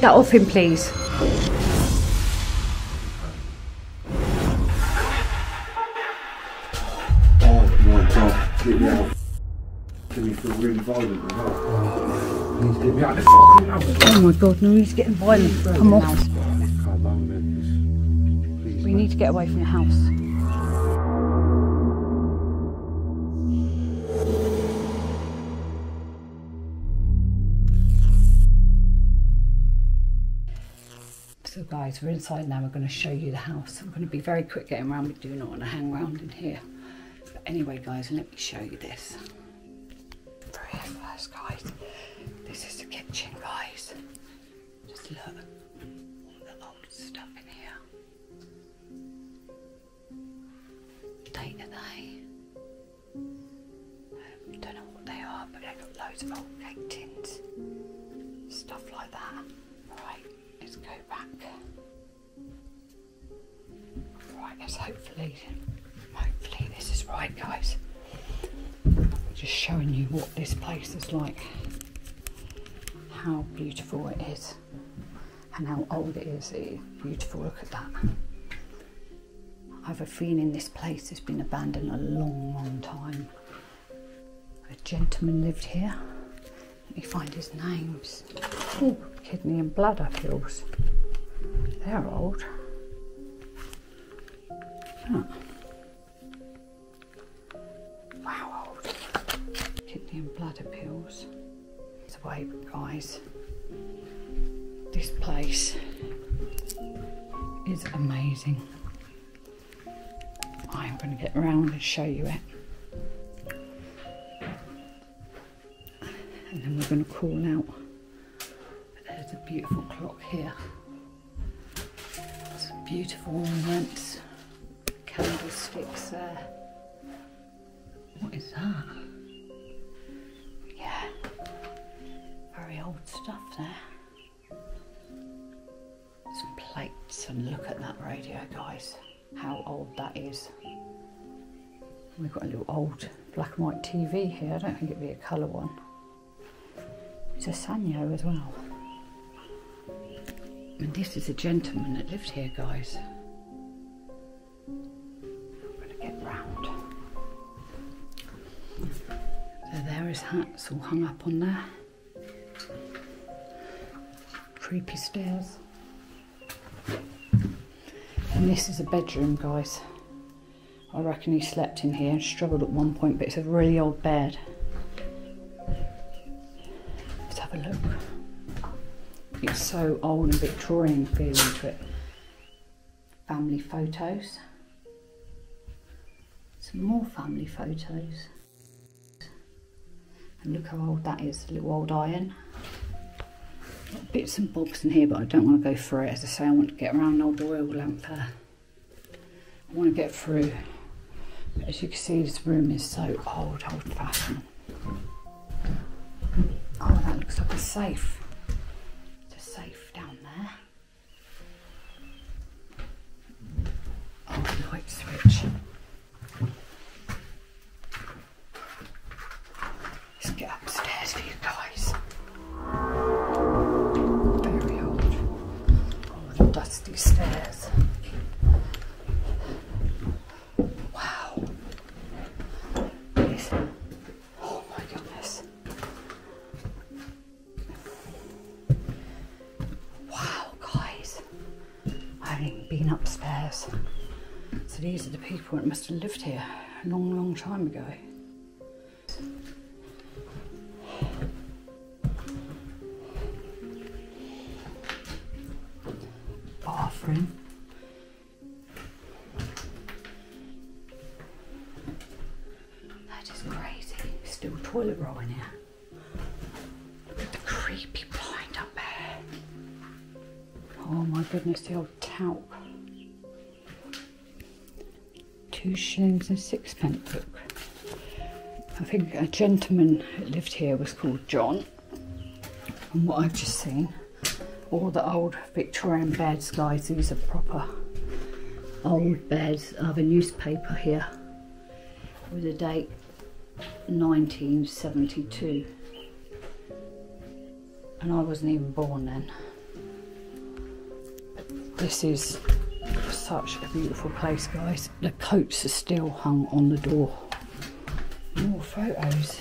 take that off him, please. Oh my god, get me out. You feel really violent as well? Get me out of this fucking house. Oh my god, no, he's getting violent. Come off. We need to get away from the house. So we're inside now. We're going to show you the house. I'm going to be very quick getting around. We do not want to hang around in here. But anyway, guys, let me show you this. First, guys. This is the kitchen, guys. Just look. All the old stuff in here. Date are they? Um, don't know what they are, but they've got loads of old cake tins. Stuff like that. Right, let's go back. Right, let's hopefully, hopefully this is right, guys. Just showing you what this place is like. How beautiful it is. And how old it is. It is beautiful, look at that. I have a feeling this place has been abandoned a long, long time. A gentleman lived here. Let me find his names. Oh, kidney and bladder pills. They're old. Huh. Wow, old. Kidney and bladder pills. It's a away, guys. This place is amazing. I'm going to get around and show you it. And then we're going to call out. There's a beautiful clock here. Beautiful ornaments, candlesticks there. What is that? Yeah, very old stuff there. Some plates, and look at that radio, guys. How old that is. We've got a little old black and white TV here. I don't think it'd be a colour one. It's a Sanyo as well. And this is a gentleman that lived here, guys. I'm going to get round. So there his hat's all hung up on there. Creepy stairs. And this is a bedroom, guys. I reckon he slept in here and struggled at one point, but it's a really old bed. So old and Victorian feeling to it. Family photos. Some more family photos. And look how old that is, little old iron. Got bits and bobs in here, but I don't want to go through it. As I say, I want to get around an old oil lamp there. I want to get through. But as you can see, this room is so old, old fashioned. Oh, that looks like a safe. Upstairs. So these are the people that must have lived here a long, long time ago. Bathroom. That is crazy. Still toilet roll in here. Look at the creepy blind up there. Oh my goodness, the old talc. And sixpence book. I think a gentleman that lived here was called John. and what I've just seen. All the old Victorian beds, guys, these are proper old beds. I have a newspaper here with a date 1972. And I wasn't even born then. But this is such a beautiful place, guys. The coats are still hung on the door. More photos.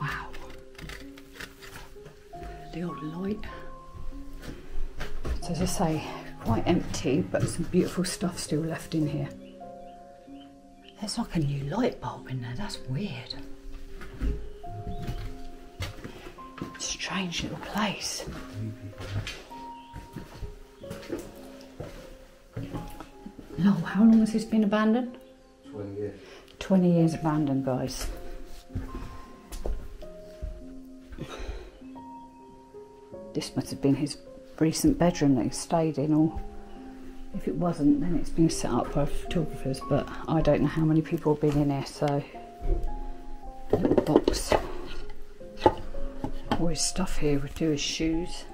Wow. The old light. So as I say, quite empty, but some beautiful stuff still left in here. There's like a new light bulb in there, that's weird. Strange little place. No, how long has this been abandoned? 20 years. 20 years abandoned, guys. This must have been his recent bedroom that he stayed in, or if it wasn't, then it's been set up by photographers. But I don't know how many people have been in here, so. Little box. All his stuff here would do his shoes.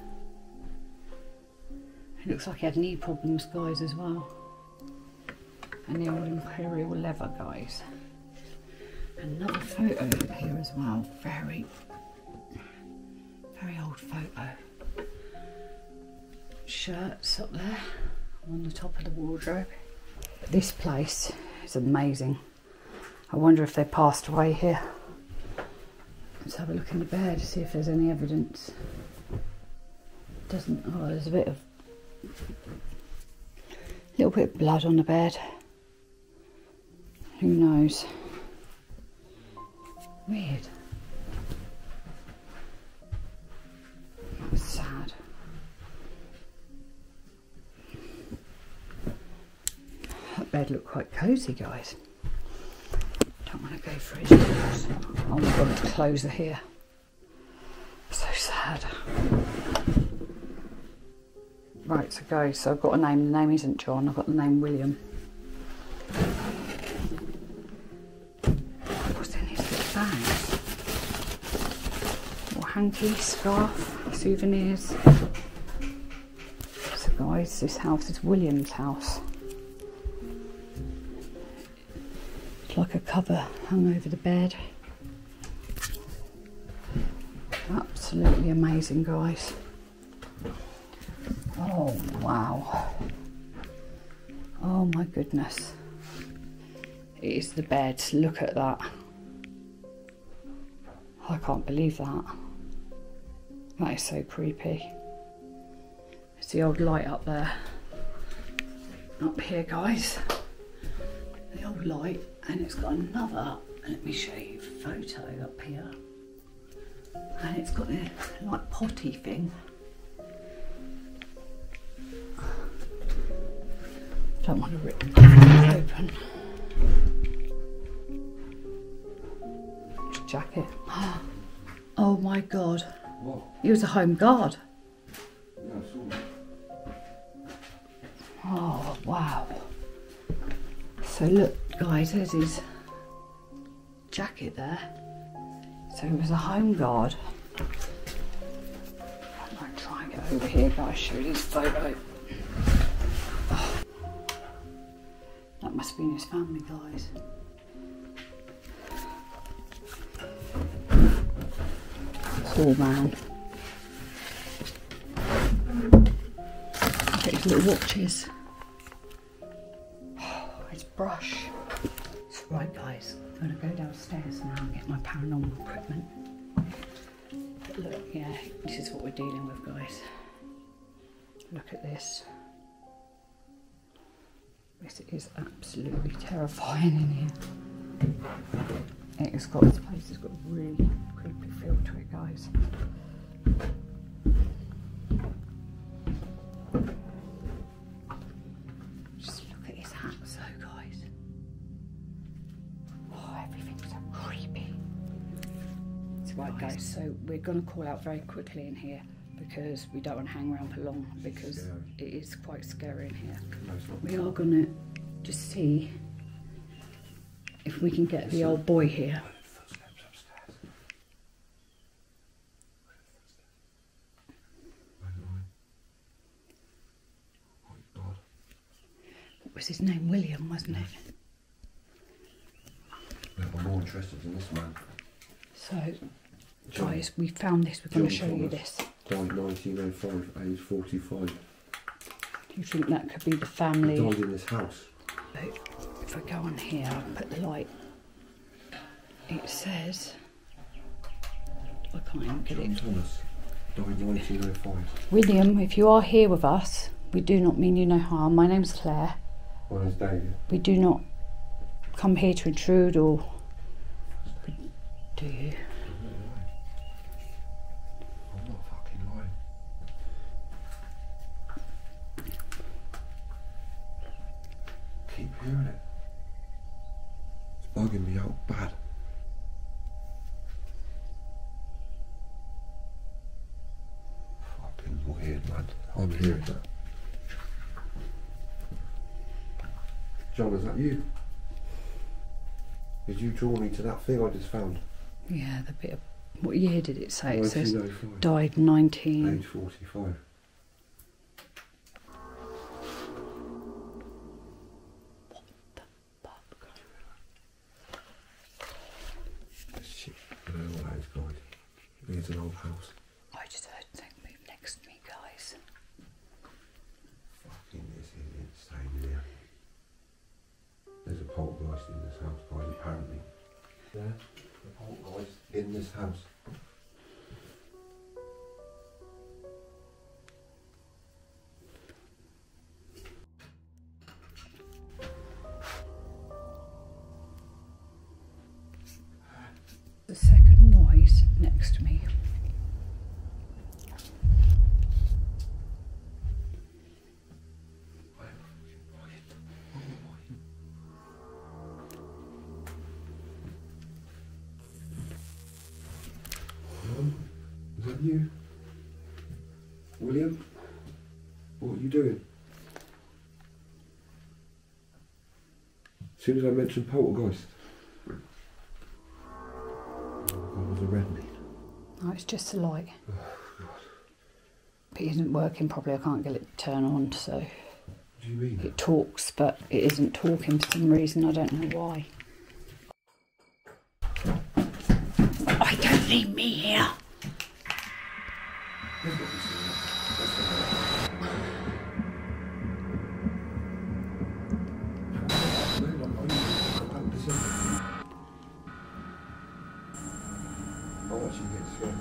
It looks like he had knee problems, guys, as well. And the old imperial leather, guys. Another photo here as well. Very, very old photo. Shirts up there on the top of the wardrobe. This place is amazing. I wonder if they passed away here. Let's have a look in the bed to see if there's any evidence. Doesn't. Oh, there's a bit of. little bit of blood on the bed. Who knows? Weird. That's sad. That bed looked quite cosy, guys. Don't want to go for doors. Oh my god, the clothes are here. So sad. Right, so guys, so I've got a name. The name isn't John, I've got the name William. Hanky, scarf, souvenirs. So guys, this house is William's house. It's like a cover hung over the bed. Absolutely amazing, guys. Oh, wow. Oh my goodness. It is the bed. Look at that. I can't believe that. That is so creepy. It's the old light up there. Up here, guys. The old light, and it's got another. Let me show you photo up here. And it's got the like potty thing. Don't want to rip open. Jacket. Oh my god. He was a home guard. Oh wow. So look guys, there's his jacket there. So he was a home guard. I might try and get over here guys, show you this photo. Oh. That must have been his family guys. Poor man. Look at his little watches. His brush. Right, guys, I'm gonna go downstairs now and get my paranormal equipment. But look, yeah, this is what we're dealing with, guys. Look at this. This is absolutely terrifying in here. It has got this place has got a really creepy feel to it, guys. Just look at his hat, so guys. Oh, everything's so creepy. It's right, guys. So we're going to call out very quickly in here because we don't want to hang around for long because it is quite scary in here. No, it's not. We are going to just see if we can get the old boy here. Footsteps upstairs. Where's the line? God. What was his name? William, wasn't it? interested in this man. So, John. guys, we found this. We're going to show you this. Died 1905, age 45. Do you think that could be the He family? died in this house. If I go on here, put the light. It says. I can't get John it. Thomas. Died 1905. William, if you are here with us, we do not mean you no harm. My name's Claire. On his David. We do not come here to intrude or. Do you? Draw me to that thing I just found? Yeah, the bit of. What year did it say? It says 1905. died 19. Age 45. Shit, I know what that is, guys. It's an old house. I just Yeah, a poltergeist in this house. Soon as I mentioned poltergeist. Oh, God, was a red meat. Oh, it's just a light. Oh, but it isn't working properly. I can't get it to turn on, so What do you mean? it talks, but it isn't talking for some reason. I don't know why. I don't need me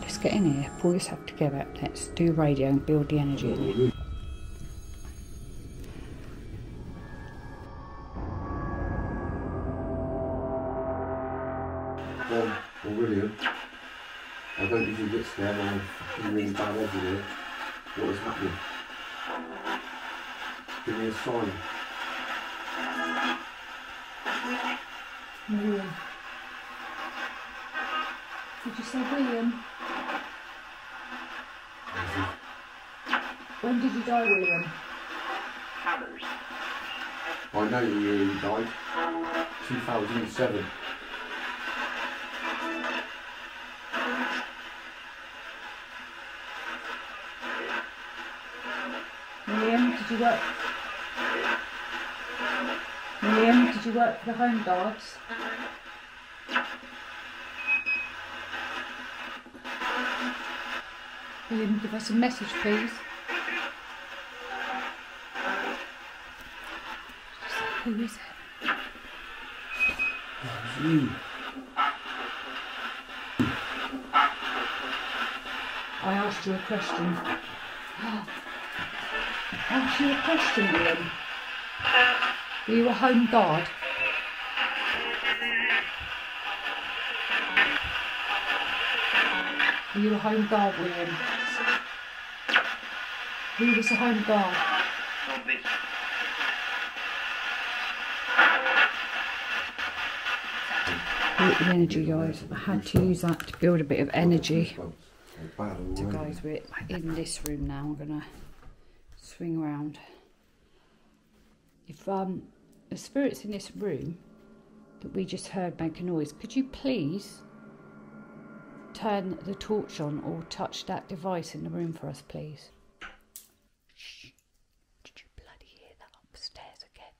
Let's get in here. Pull yourself together. Let's do radio and build the energy in well, William, I don't usually get scared when I'm really bad energy here. What is happening? Give me a sign. William. Did you say William? When did you die, I know the year he died. 2007. William, did you work? William, did you work for the Home Guards? William, give us a message, please. I asked you a question. asked you a question, William. Were you a home guard? Were you a home guard, William? Who was a home guard? Built the energy, guys. I had to use that to build a bit of energy. So guys, we're in this room now. I'm gonna swing around. If um the spirits in this room that we just heard make a noise, could you please turn the torch on or touch that device in the room for us, please? Shh. Did you bloody hear that upstairs again?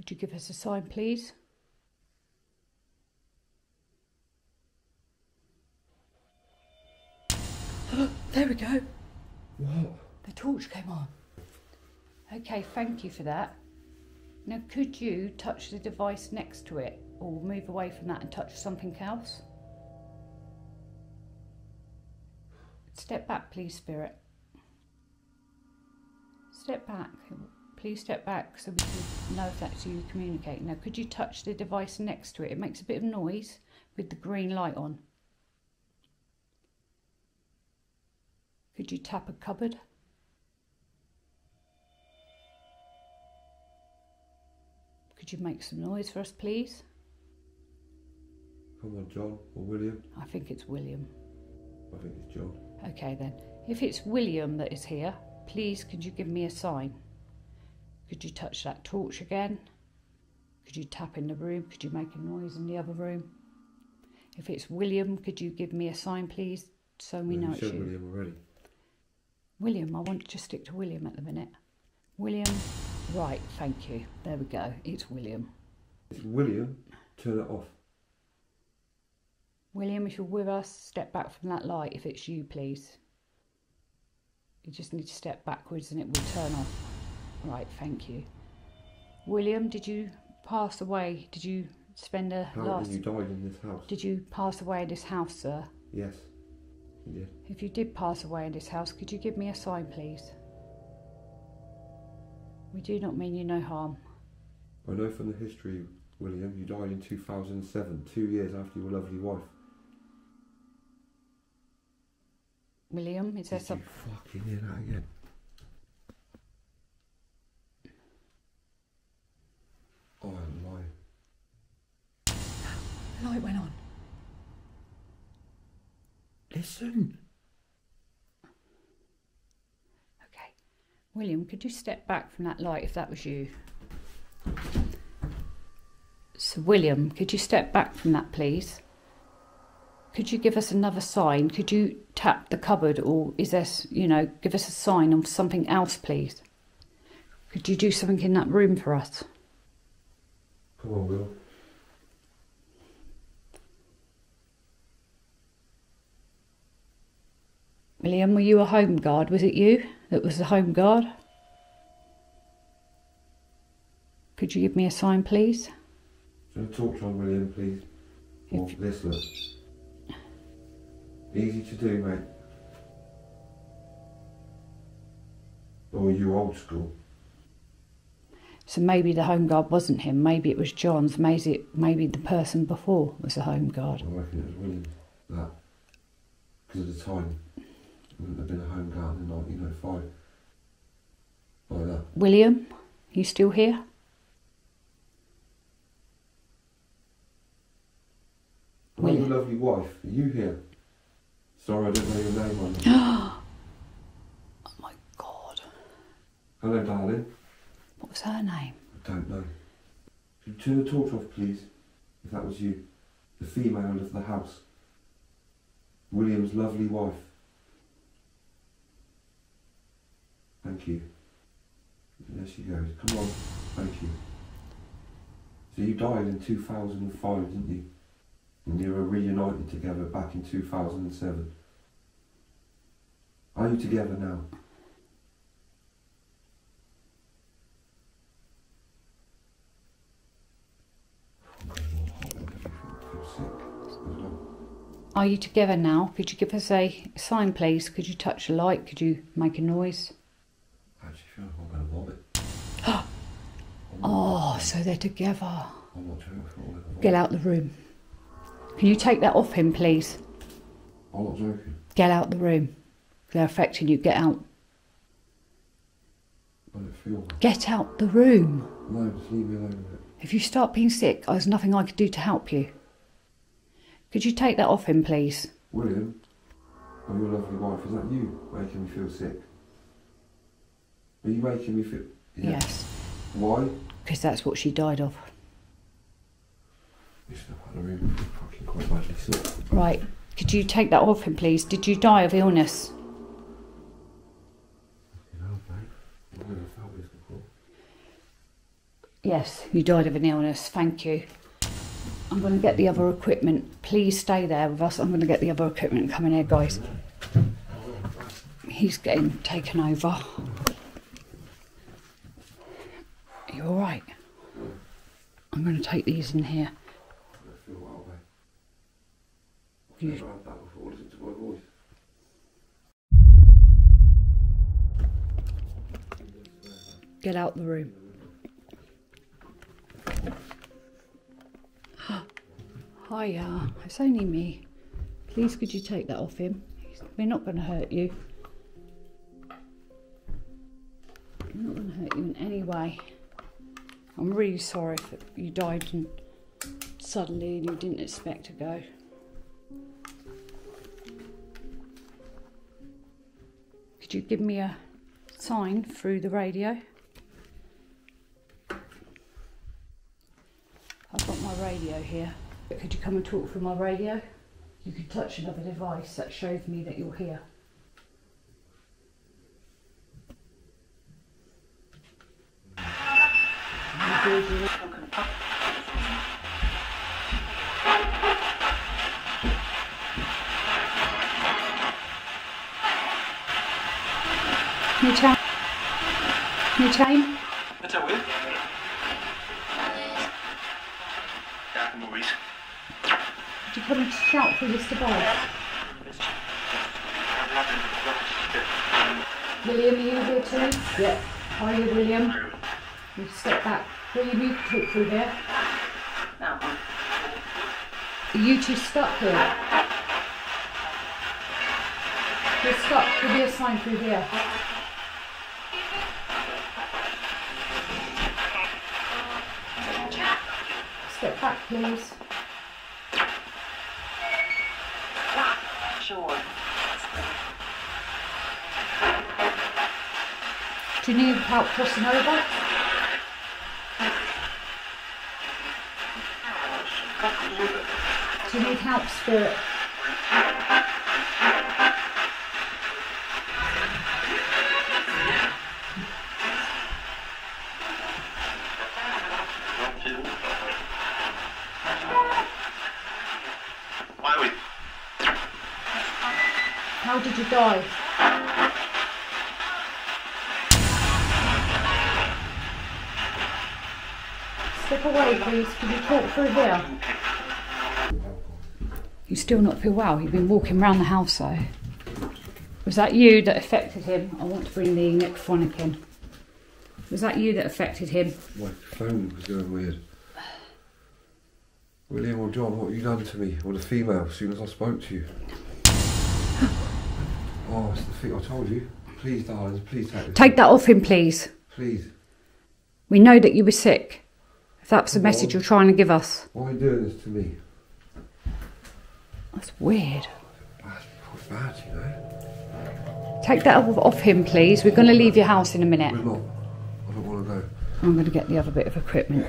Could you give us a sign, please? there we go. What? The torch came on. Okay, thank you for that. Now, could you touch the device next to it or move away from that and touch something else? Step back, please, Spirit. Step back. Please step back so we can know if that's you communicating. Now, could you touch the device next to it? It makes a bit of noise with the green light on. Could you tap a cupboard? Could you make some noise for us, please? Come on, John or William. I think it's William. I think it's John. Okay, then. If it's William that is here, please could you give me a sign? Could you touch that torch again? Could you tap in the room? Could you make a noise in the other room? If it's William, could you give me a sign, please, so we No, know you it's you? William already. William, I want to just stick to William at the minute. William, right, thank you. There we go. It's William. It's William. Turn it off. William, if you're with us, step back from that light if it's you, please. You just need to step backwards and it will turn off. Right, thank you. William, did you pass away? Did you spend a Apparently last. you died in this house. Did you pass away in this house, sir? Yes. You did. If you did pass away in this house, could you give me a sign, please? We do not mean you no harm. I know from the history, William, you died in 2007, two years after your lovely wife. William, is there Did some. you fucking hear that again? Oh, I'm lying. Light went on. Listen. Okay. William, could you step back from that light if that was you? So, William, could you step back from that, please? Could you give us another sign? Could you tap the cupboard or is there, s- you know, give us a sign of something else, please? Could you do something in that room for us? Come on, Will. William, were you a home guard? Was it you that was the home guard? Could you give me a sign, please? Turn the torch on, William, please. Or If- this look. Easy to do, mate. Or are you old school? So maybe the home guard wasn't him. Maybe it was John's. Maybe it, maybe the person before was the home guard. I reckon it was William. That. Because of the time. Wouldn't have been a home guard in 1905. Like that. William, you still here? Hello, your William. lovely wife. Are you here? Sorry, I don't know your name on Oh my God! Hello, darling. What was her name? I don't know. Could you turn the torch off, please? If that was you. The female of the house. William's lovely wife. Thank you. There she goes. Come on. Thank you. So you died in 2005, didn't you? And you were reunited together back in 2007. Are you together now? Are you together now? Could you give us a sign, please? Could you touch a light? Could you make a noise? I actually feel like I'm going to vomit. Oh, so they're together. I'm not joking. I feel like I'm gonna Get out the room. Can you take that off him, please? I'm not joking. Get out the room. They're affecting you. Get out. I don't feel well. Get out the room. No, just leave me alone with it. If you start being sick, oh, there's nothing I could do to help you. Could you take that off him, please? William, or your lovely wife, is that you making me feel sick? Are you making me feel... Yeah. Yes, Why? Because that's what she died of. You step out of the room. I feel fucking quite badly sick. Right. Could you take that off him, please? Did you die of illness? You know, mate. I've never felt this before. Yes, you died of an illness. Thank you. I'm going to get the other equipment. Please stay there with us. I'm going to get the other equipment. Come in here, guys. He's getting taken over. Are you all right? I'm going to take these in here. I feel well, mate. I've You- never had that before. Listen to my voice. Get out the room. Hiya, uh, it's only me. Please, could you take that off him? We're not going to hurt you. We're not going to hurt you in any way. I'm really sorry if you died and suddenly and you didn't expect to go. Could you give me a sign through the radio? I've got my radio here. Could you come and talk through my radio? You could touch another device that shows me that you're here. New chain. New chain. That's how weird. Yeah, movies. Could you come and shout through this device? William, are you here too? Yep. Are you, William? You step back. William, you talk through here. That Are you two stuck here? You're stuck. Give me a sign through here. Step back, please. Sure. Do you need help crossing over? Do you need help, Spirit? How did you die? Step away, please. Can you talk through here? Still not feel well? You've been walking around the house, though. Was that you that affected him? I want to bring the necrophonic in. Was that you that affected him? My phone was going weird. William or John, what have you done to me? Or the female, as soon as I spoke to you? Oh, it's the thing I told you. Please, darling, please take. Take that off him, please. Please. We know that you were sick. If that's the Come message on. you're trying to give us. Why are you doing this to me? That's weird. Bad, quite bad, you know. Take that off off him, please. We're going to leave your house in a minute. We're not. I don't want to go. I'm going to get the other bit of equipment.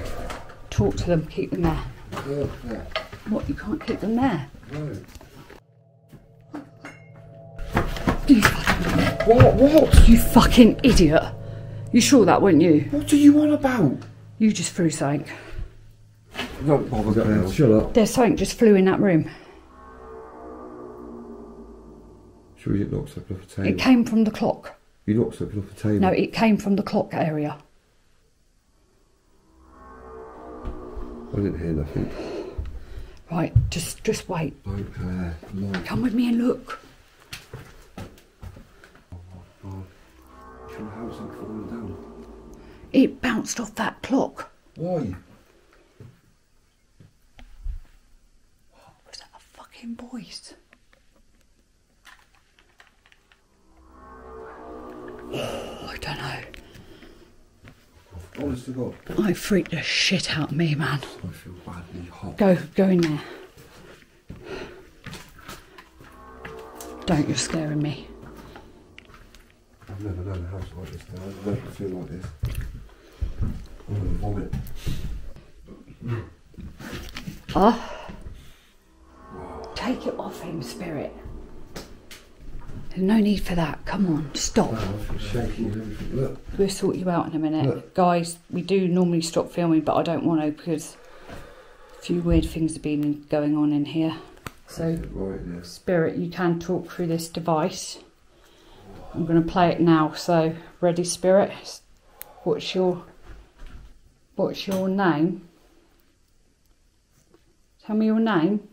Talk to them, keep them there. Yeah, yeah. What, you can't keep them there? No. You fucking, what, what? You fucking idiot. You saw that, weren't you? What are you on about? You just flew something. Don't bother now. Shut up. There's something just flew in that room. Sure you knocked something off the It came from the clock. You knocked something off the table? No, it came from the clock area. I didn't hear nothing. Right, just just wait. Go there. Come with me and look. God. Should I have falling down? It bounced off that clock. Why? Was that a fucking voice? Don't know. Honest to God. I freaked the shit out of me, man. I feel badly hot. Go, go in there. Don't, you're scaring me. I've never known a house like this now. I've never feel like this. I'm gonna vomit. Oh. Take it off him, spirit. No need for that. Come on, stop. Wow, I feel shaky and everything. Look. We'll sort you out in a minute. Look. Guys, we do normally stop filming, but I don't want to because a few weird things have been going on in here. So, Right there. Spirit, you can talk through this device. I'm going to play it now. So, ready, Spirit? What's your What's your name? Tell me your name.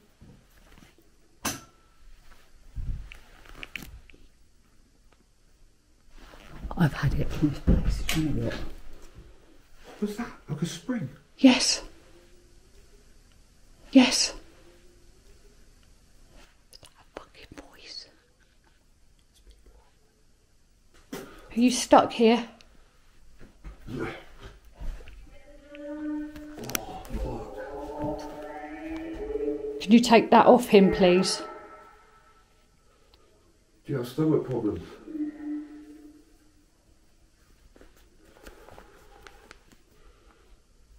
I've had it from this place. Do you know what? What's that? Like a spring? Yes. Yes. That fucking voice. Are you stuck here? Can you take that off him, please? Do you have stomach problems?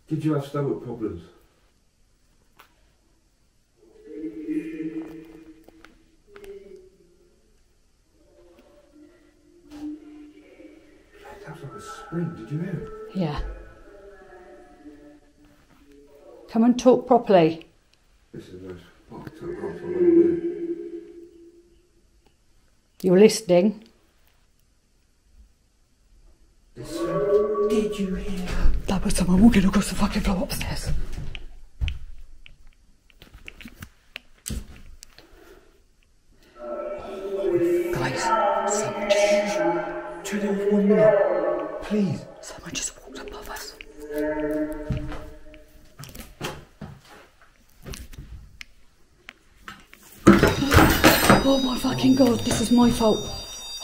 Did you have stomach problems? That was like a spring, did you hear it? Yeah. Come and talk properly. This is the most fucked I've. You're listening. Did you hear That was someone walking across the fucking floor upstairs. Guys, someone just, it off one minute, please. someone just walked above us. Oh my fucking god, this is my fault.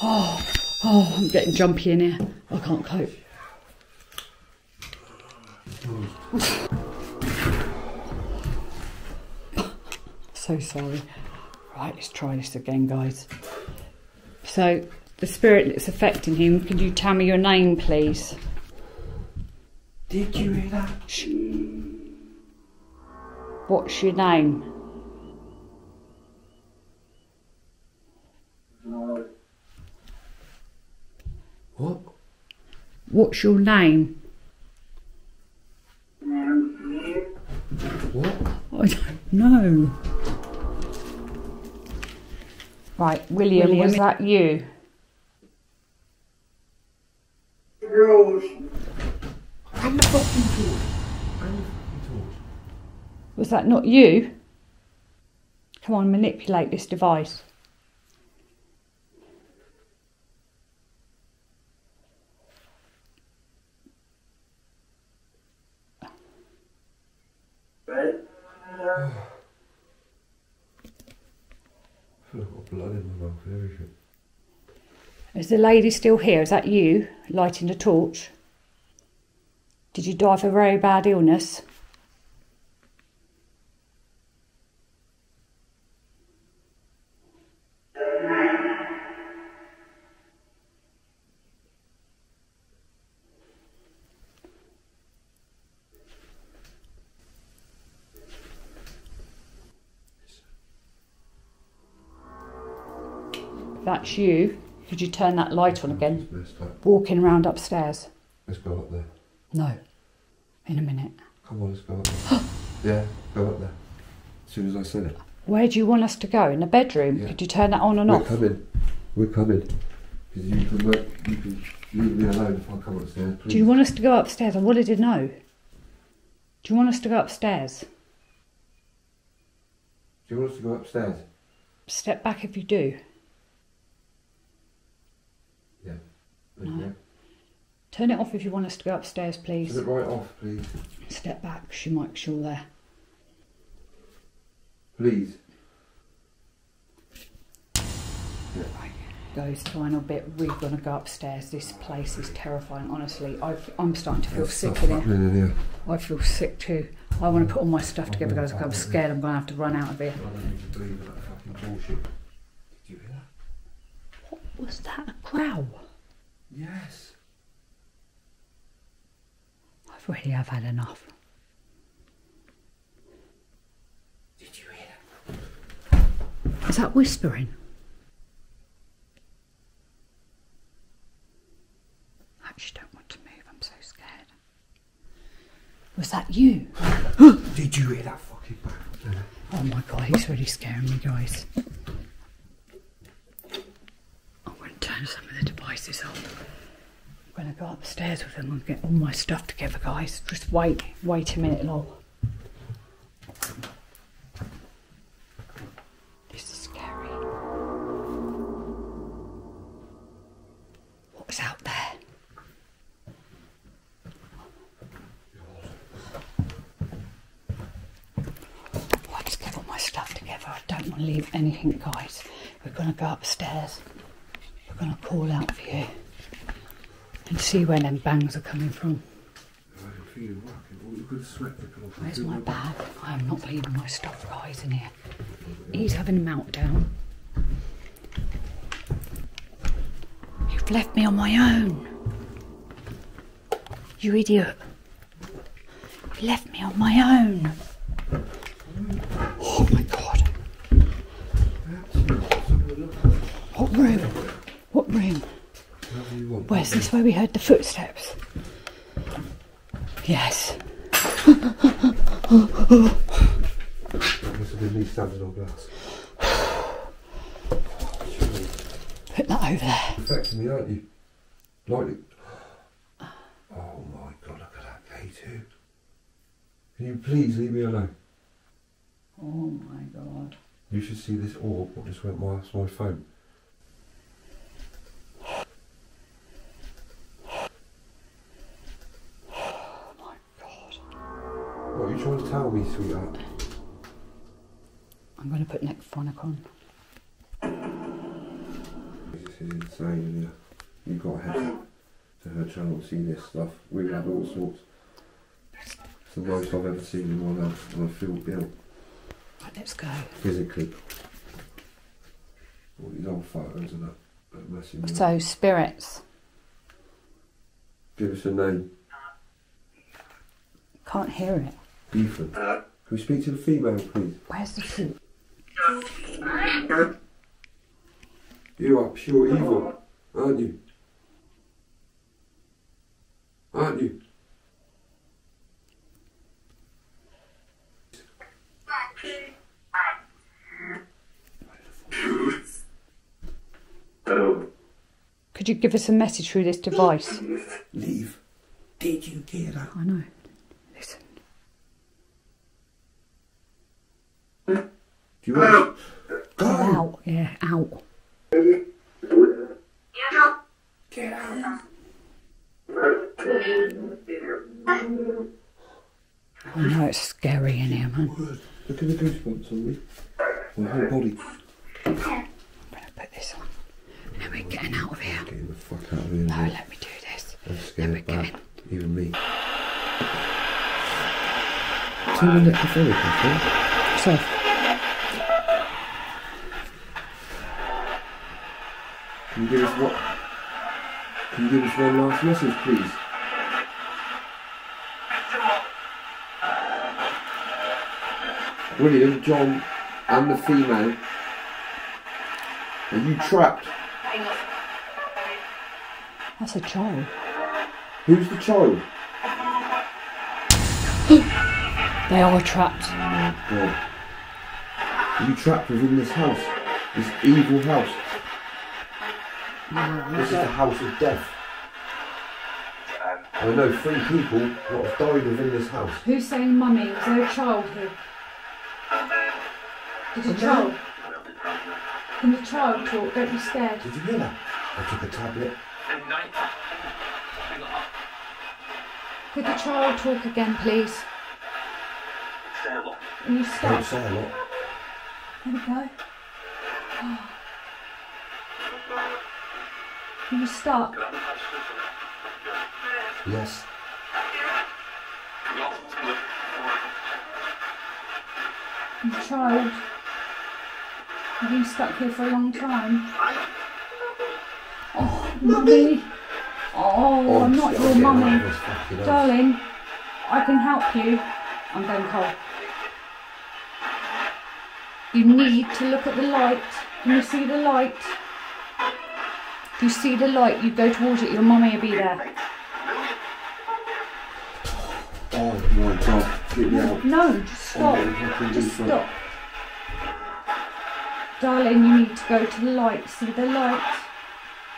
Oh, oh, I'm getting jumpy in here. I can't cope. so sorry. Right, let's try this again, guys. So, the spirit that's affecting him, could you tell me your name, please? Did you hear that? Shh. What's your name? What? What's your name? Right, William, William. was that you? And the fucking torch. And the fucking torch. Was that not you? Come on, manipulate this device. I feel like I've got blood in my mouth and everything. Is the lady still here? Is that you lighting the torch? Did you die of a very bad illness? That's you. Could you turn that light on again? It's messed up. Walking round upstairs. Let's go up there. No. In a minute. Come on, let's go up there. yeah, go up there. As soon as I said it. Where do you want us to go? In the bedroom? Yeah. Could you turn that on and We're off? coming. We're coming. Because you can work, you can leave me alone if I come upstairs, please. Do you want us to go upstairs? I wanted to know. Do you want us to go upstairs? Do you want us to go upstairs? Step back if you do. Yeah. No. Turn it off if you want us to go upstairs, Turn please. it right off, please. Step back. She might sure there. Please. Goes final bit. We're gonna go upstairs. This place is terrifying. Honestly, I, I'm starting to feel There's sick in here. in here. I feel sick too. I want to put all my stuff together, guys. I'm scared. I'm gonna have to run out of here. I don't need Yes. I've really have had enough. Did you hear that? Is that whispering? I actually don't want to move, I'm so scared. Was that you? Did you hear that fucking Oh my god, he's really scaring me guys turn some of the devices off. I'm going to go upstairs with them and get all my stuff together, guys. Just wait, wait a minute, lol. This is scary. What's out there? I'll just get all my stuff together. I don't want to leave anything, guys. We're going to go upstairs. Going to call out for you and see where them bangs are coming from. Where's my bag? I am not leaving my stuff, guys, in here. He's having a meltdown. You've left me on my own. You idiot. You've left me on my own. Oh my god. What room? What room? Want. This where we heard the footsteps? Yes. That must have been me standing on glass. Put that over there. affecting me, aren't you? It. Oh my god, look at that K2. Can you please leave me alone? Oh my god. You should see this orb what just went past my phone. Oh my god. What are you trying to tell me, sweetheart? I'm going to put Nick Necrophonic on. This is insane, yeah. You've got to head to her channel to see this stuff. We've had all sorts. It's the most I've ever seen in my life, and I feel ill Right, let's go. physically. All these old photos and that, that messing me up. So, spirits. Give us a name. Can't hear it. Ethan. Uh, Can we speak to the female, please? Where's the fruit? You are pure evil, aren't you? Aren't you? Could you give us a message through this device? Leave. Did you hear that? I know. Go out. Yeah, out. Get out. Oh no, it's scary in here, man. Look at the goosebumps on me. My whole body. I'm going to put this on. And then we're getting out of here. Getting the fuck out of here. No, mate. let me do this. I'm Then we're scared getting. back. Even me. Two minutes before we come So, Can you give us what? Can you give us one last message, please? William, John, and the female. Are you trapped? that's a child. Who's the child? They are trapped. Oh, God. Are you trapped within this house? This evil house? This is the house of death. I know three people that have died within this house. Who's saying mummy? Is there a child here? Did the child? Can the child talk? Don't be scared. Did you hear that? I took a tablet. Could the child talk again, please? Say a lot. Can you Don't stop? say a lot. There we go. Can you stop? Yes. The child. Have you stuck here for a long time? Oh, mummy. Oh, oh, I'm not your mummy. of this fucking house. Darling, I can help you. I'm going cold. You need to look at the light. Can you see the light? If you see the light, you go towards it, your mummy will be there. Oh my god, get me out. No, just oh, stop. getting Just stop. Darling, you need to go to the light. See the light?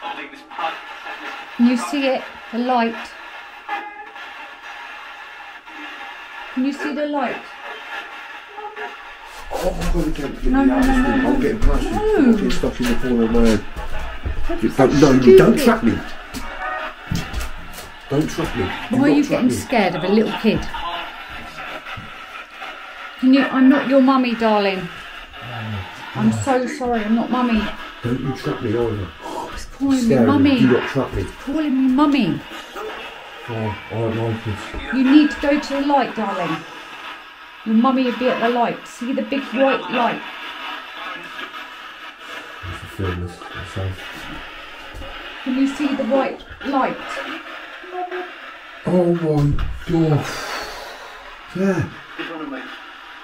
Holding this plug. Can you see it? The light. Can you see the light? Oh, I've got to get, get No, me no, out of no, this no, room. no. I'm getting past you. No. I'm getting stuck in the corner of my head. You Don't, no, you don't trap me. Don't trap me. Do Why are you getting me. scared of a little kid? Can you? I'm not your mummy, darling. I'm so sorry. I'm not mummy. Don't you trap me either. It's calling me mummy. Do not trap me. Calling me mummy. Oh, I like this. You need to go to the light, darling. Your mummy will be at the light. See the big white light. I have to film this myself. Can you see the white light? Oh my god. There.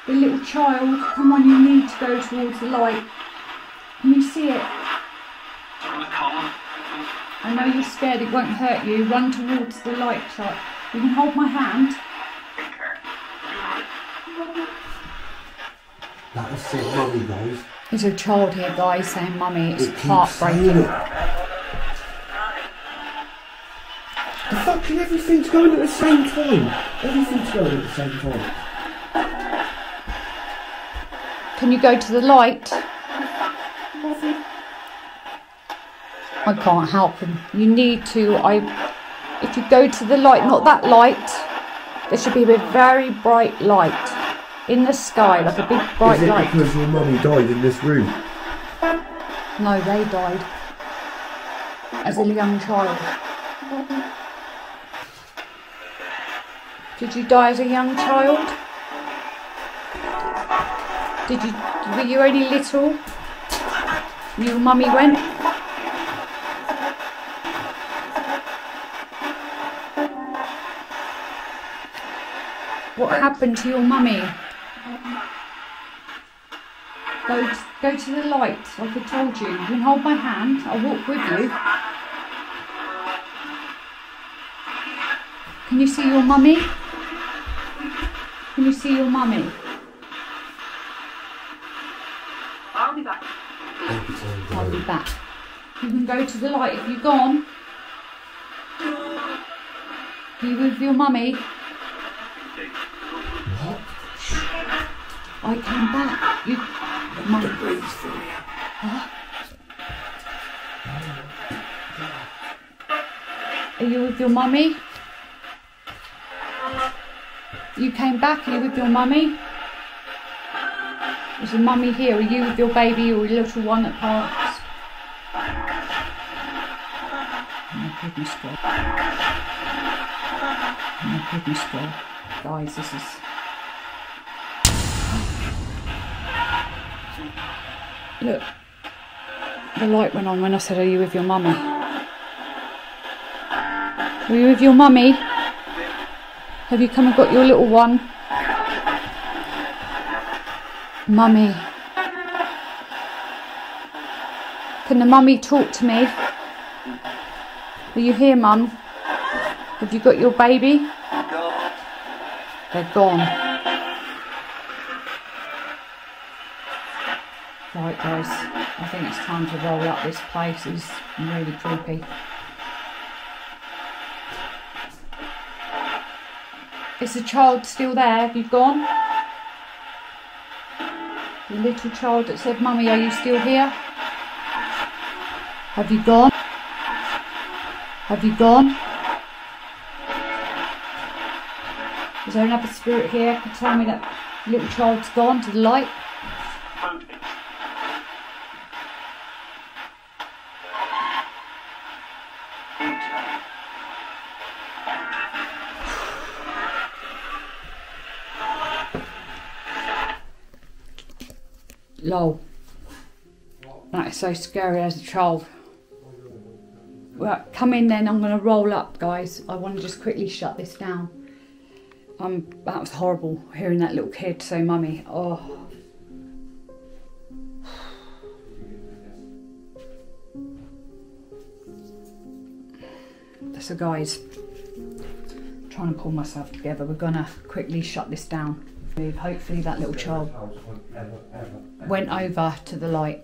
The little child. Come on, you need to go towards the light. Can you see it? On the column. I know you're scared. It won't hurt you. Run towards the light, child. You can hold my hand. That is so mummy, guys. There's a child here, guys, saying mummy. It's It heartbreaking. it. The fucking everything's going at the same time. Everything's going at the same time. Can you go to the light? I can't help him. You need to. I. If you go to the light, not that light. There should be a very bright light in the sky, like a big bright Is it light. because your mummy died in this room? No, they died as a young child. Did you die as a young child? Did you? Were you only little? Your mummy went. What happened to your mummy? Go, go to the light, like I told you. You can hold my hand. I'll walk with you. Can you see your mummy? Can you see your mummy? I'll be back. I'll be back. You can go to the light if you've gone. Are you with your mummy? What? I came back. You, mummy. Are you with your mummy? You came back, are you with your mummy? Is your mummy here? Are you with your baby or your little one at parks? Oh my goodness God. My goodness God. Guys, this is... Look, the light went on when I said, Are you with your mummy? Are you with your mummy? Have you come and got your little one? Mummy. Can the mummy talk to me? Are you here, mum? Have you got your baby? They're gone. Guys, I think it's time to roll up this place. It's really creepy. Is the child still there? Have you gone? The little child that said, Mummy, are you still here? Have you gone? Have you gone? Is there another spirit here can tell me that little child's gone to the light? That is so scary as a child. Well, come in then. I'm going to roll up, guys. I want to just quickly shut this down. Um, that was horrible hearing that little kid say, "Mummy." Oh. So, guys, trying to pull myself together. We're gonna quickly shut this down. Hopefully, that little child went over to the light.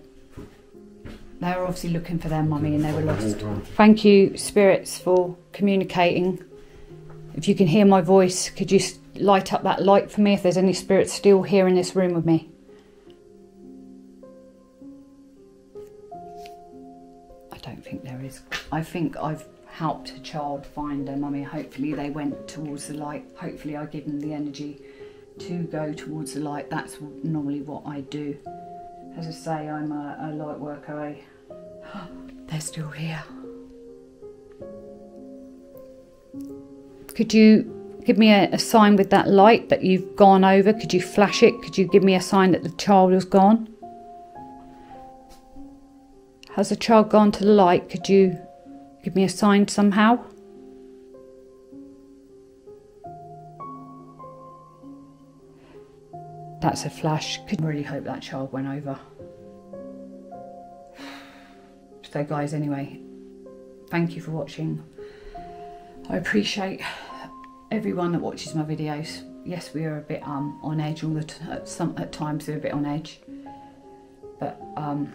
They were obviously looking for their mummy and they were lost. Thank you, spirits, for communicating. If you can hear my voice, could you light up that light for me if there's any spirits still here in this room with me? I don't think there is. I think I've helped a child find their mummy. Hopefully, they went towards the light. Hopefully, I give them the energy to go towards the light. That's normally what I do. As I say, I'm a, a light worker. I, eh? they're still here. Could you give me a, a sign with that light that you've gone over? Could you flash it? Could you give me a sign that the child has gone? Has the child gone to the light? Could you give me a sign somehow? That's a flash. Could really hope that child went over. So, guys, anyway, thank you for watching. I appreciate everyone that watches my videos. Yes, we are a bit um, on edge all the t- at some at times. We're a bit on edge, but um,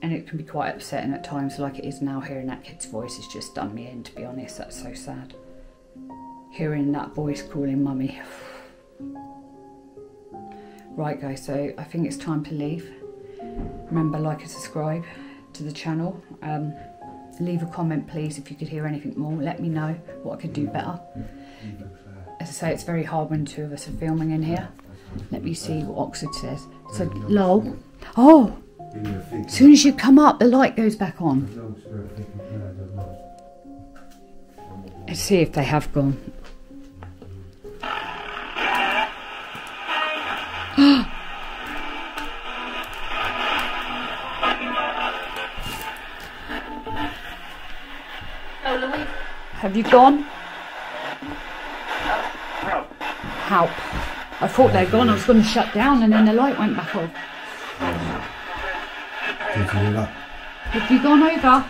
and it can be quite upsetting at times, like it is now. Hearing that kid's voice has just done me in. To be honest, that's so sad. Hearing that voice calling mummy. Right, guys. So I think it's time to leave. Remember, like and subscribe to the channel. Um, leave a comment, please, if you could hear anything more. Let me know what I could do better. As I say, it's very hard when two of us are filming in here. Let me see what Oxford says. So, lol. Oh, as soon as you come up, the light goes back on. Let's see if they have gone. Oh, Louise. Have you gone? Help. Help. I thought they'd gone. I was going to shut down and then the light went back off. Did you hear that? Have you gone over?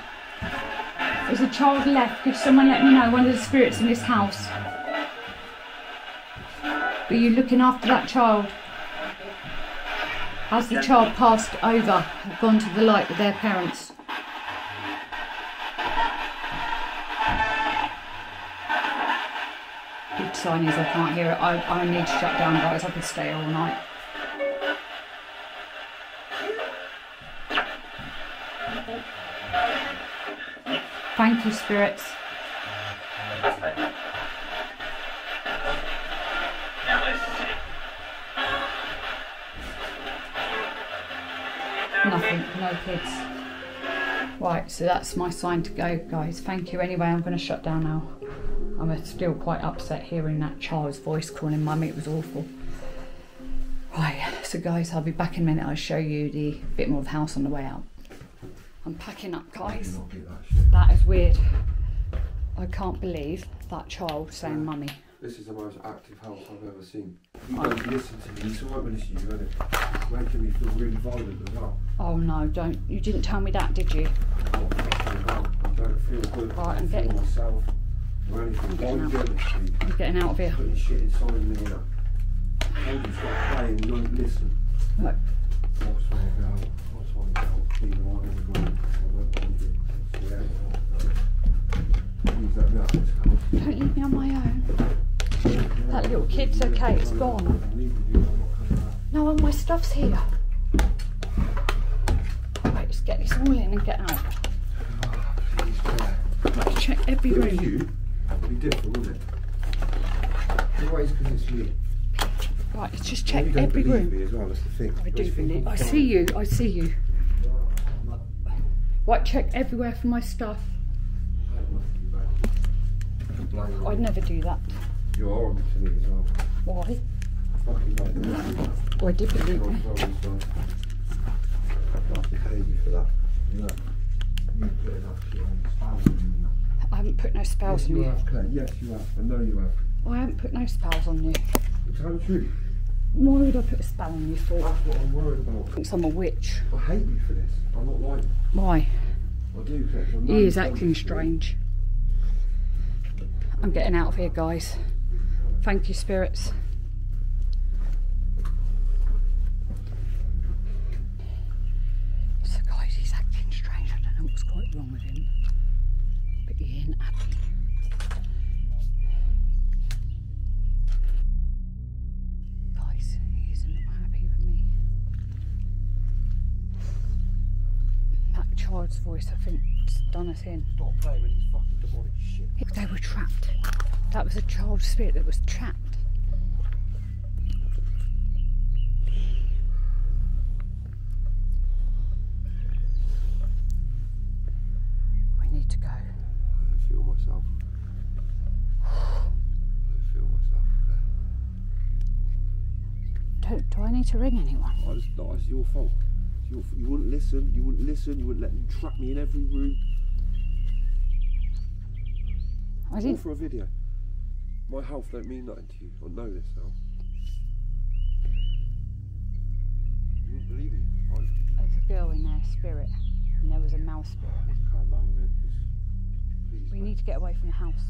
There's a child left. Could someone let me know? One of the spirits in this house. Are you looking after that child? Has the child passed over, gone to the light with their parents? Good sign is I can't hear it. I, I need to shut down, guys. I could stay all night. Thank you, spirits. No kids. Right, so that's my sign to go, guys. Thank you. Anyway, I'm going to shut down now. I'm still quite upset hearing that child's voice calling mummy. It was awful. Right, so guys, I'll be back in a minute. I'll show you the bit more of the house on the way out. I'm packing up, guys. That. That is weird. I can't believe that child saying mummy. This is the most active house I've ever seen. You oh. don't listen to me. It's alright when it's you, isn't it? Making me feel really violent as well. Oh no, don't. You didn't tell me that, did you? I'm not fucking about. I don't feel good. Right, I I'm getting- myself or anything. Why getting out. to me? I'm getting out of here. Putting shit inside me. I told you stop playing, you don't listen. Look, What's wrong out? What's wrong out? Even on the ground. I don't want it. Yeah, no. Please let me out of this house. don't leave me on my own. That little kid's okay, it's gone. I'm leaving you, I'm not coming back. No, all my stuff's here. Right, let's get this all in and get out. Right, check every it room. you, it'd be different, wouldn't it? Always because it's me. Right, let's just check you don't every believe room. me as well, that's the thing. I do believe. I see you. I see you. Right, check everywhere for my stuff. I don't like you, babe. I'm blaming I'd never do that. You're horrible to me as well. Why? Fucking like the I did believe You're me. horrible as well. I have to hate you for that. You know, you putting up shit on spells and that. I haven't put no spells Yes, on you you. have, Claire. Yes, you have. I know you have. I haven't put no spells on you. Tell the truth. Why would I put a spell on you for? That's what I'm worried about. Thinks I'm a witch. I hate you for this. I'm not like Why? I do, Claire. 'cause I know He is acting listen to me. strange. I'm getting out of here, guys. Thank you, spirits. So, guys, he's acting strange. I don't know what's quite wrong with him, but he ain't happy. Guys, he isn't happy with me. That child's voice, I think, has done us in. Stop playing with his fucking demonic shit. They were trapped. That was a child spirit that was trapped. We need to go. I don't feel myself. I don't feel myself. Do, do I need to ring anyone? Oh, I just, no, it's your fault. Your, you wouldn't listen. You wouldn't listen. You wouldn't let them trap me in every room. I All didn't. for a video. My health don't mean nothing to you. I know this now. You wouldn't believe me. I There's a girl in there, spirit, and there was a mouse spirit. I need to calm down a minute. Just, please. We need to get away from the house.